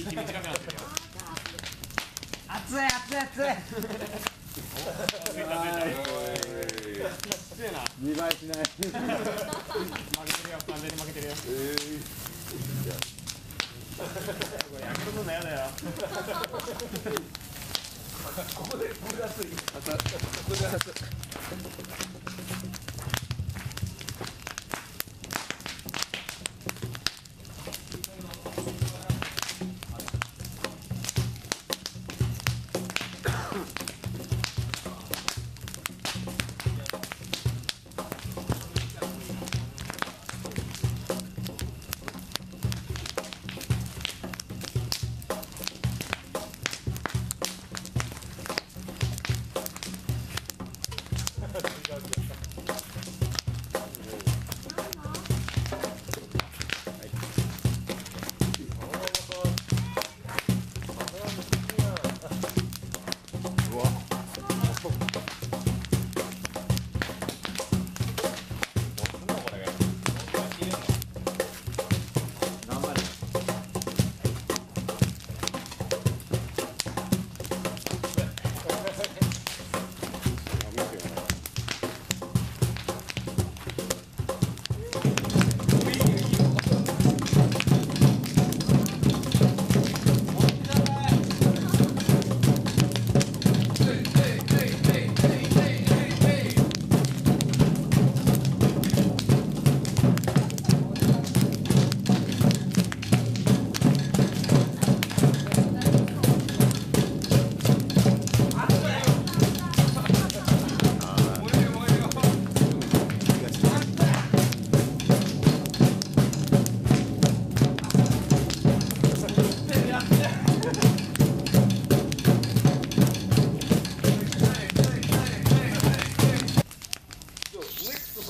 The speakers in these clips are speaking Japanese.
息短くなってるよ熱い。熱い熱いついたついな見栄えしない負けてるよ完全に負けてるよこれやけどするのやだよ頑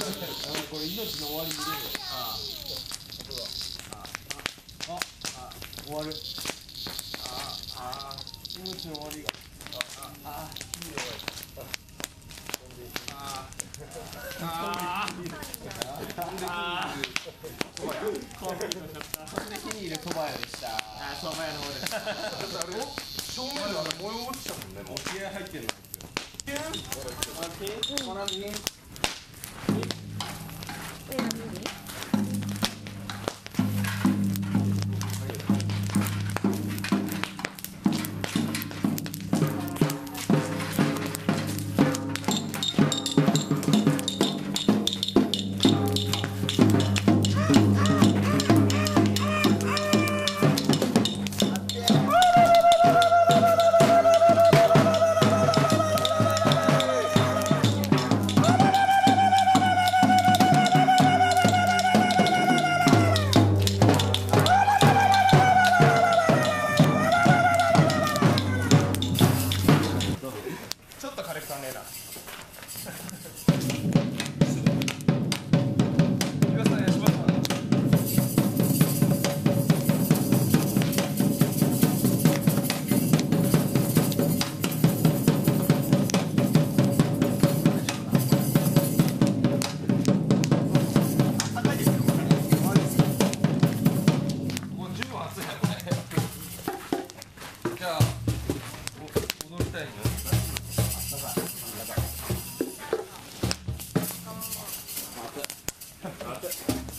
これ命の終わり。見れるよあああ終わるああ命の終わり。があああああコンビニしちゃったそんに入れそば屋でしたあそば屋の方です正面のあれ模様落ちたもんねもう気合入ってんのこのピンこのピン Wait, I'm. Obrigado.